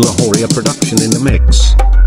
Lahoria production in the mix.